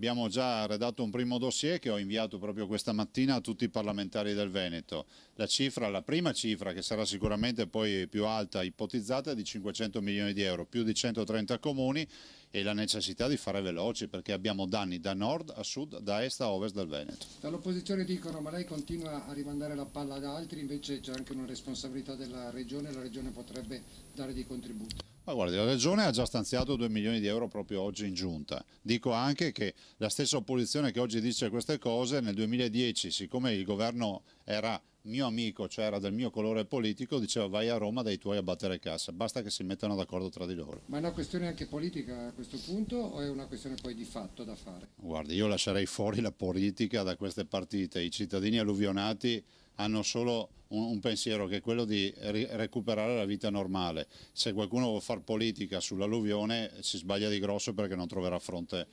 abbiamo già redatto un primo dossier che ho inviato proprio questa mattina a tutti i parlamentari del Veneto. La cifra, la prima cifra, che sarà sicuramente poi più alta, ipotizzata, è di 500 milioni di euro, più di 130 comuni e la necessità di fare veloci perché abbiamo danni da nord a sud, da est a ovest del Veneto. Dall'opposizione dicono ma lei continua a rimandare la palla ad altri, invece c'è anche una responsabilità della Regione, la Regione potrebbe dare dei contributi. Ma guardi, la Regione ha già stanziato 2 milioni di euro proprio oggi in giunta. Dico anche che la stessa opposizione che oggi dice queste cose nel 2010, siccome il governo era mio amico, cioè era del mio colore politico, diceva vai a Roma dai tuoi a battere cassa, basta che si mettano d'accordo tra di loro. Ma è una questione anche politica a questo punto o è una questione poi di fatto da fare? Guardi, io lascerei fuori la politica da queste partite, i cittadini alluvionati hanno solo un, un, pensiero che è quello di recuperare la vita normale. Se qualcuno vuole fare politica sull'alluvione si sbaglia di grosso perché non troverà fronte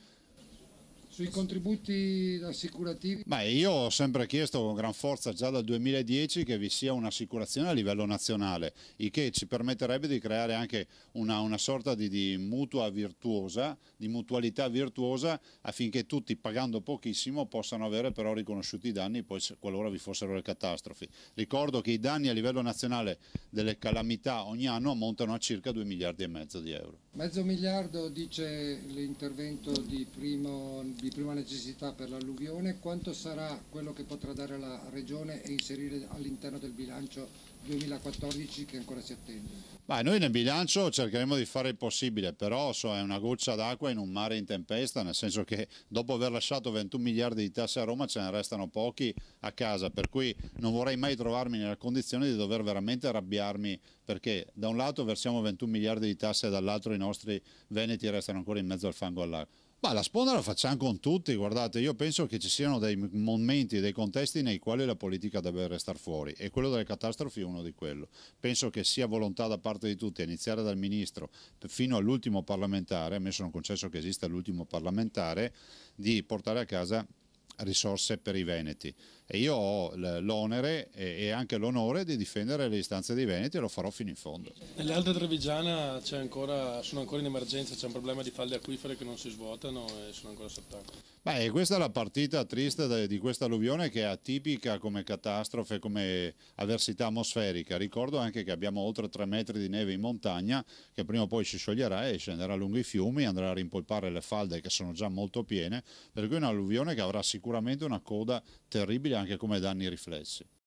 sui contributi assicurativi? Beh, io ho sempre chiesto con gran forza già dal 2010 che vi sia un'assicurazione a livello nazionale, il che ci permetterebbe di creare anche una, una sorta di, di, mutua virtuosa, di mutualità virtuosa affinché tutti pagando pochissimo possano avere però riconosciuti i danni poi qualora vi fossero le catastrofi. Ricordo che i danni a livello nazionale delle calamità ogni anno ammontano a circa 2 miliardi e mezzo di euro. Mezzo miliardo dice l'intervento di primo di prima necessità per l'alluvione, quanto sarà quello che potrà dare la Regione e inserire all'interno del bilancio 2014 che ancora si attende? Beh, noi nel bilancio cercheremo di fare il possibile, però so, è una goccia d'acqua in un mare in tempesta, nel senso che dopo aver lasciato 21 miliardi di tasse a Roma ce ne restano pochi a casa, per cui non vorrei mai trovarmi nella condizione di dover veramente arrabbiarmi perché da un lato versiamo 21 miliardi di tasse e dall'altro i nostri veneti restano ancora in mezzo al fango all'acqua. Ma la sponda la facciamo con tutti, guardate, io penso che ci siano dei momenti, dei contesti nei quali la politica deve restare fuori e quello delle catastrofi è uno di quello. Penso che sia volontà da parte di tutti, a iniziare dal Ministro fino all'ultimo parlamentare, a me sono concesso che esista l'ultimo parlamentare, di portare a casa risorse per i Veneti e io ho l'onere e anche l'onore di difendere le istanze dei Veneti e lo farò fino in fondo. Nelle altre Trevigiana ancora, sono ancora in emergenza, c'è un problema di falde acquifere che non si svuotano e sono ancora sott'acqua. Beh, questa è la partita triste di questa alluvione che è atipica come catastrofe, come avversità atmosferica. Ricordo anche che abbiamo oltre 3 metri di neve in montagna che prima o poi si scioglierà e scenderà lungo i fiumi, andrà a rimpolpare le falde che sono già molto piene, per cui è un'alluvione che avrà sicuramente una coda terribile anche come danni riflessi.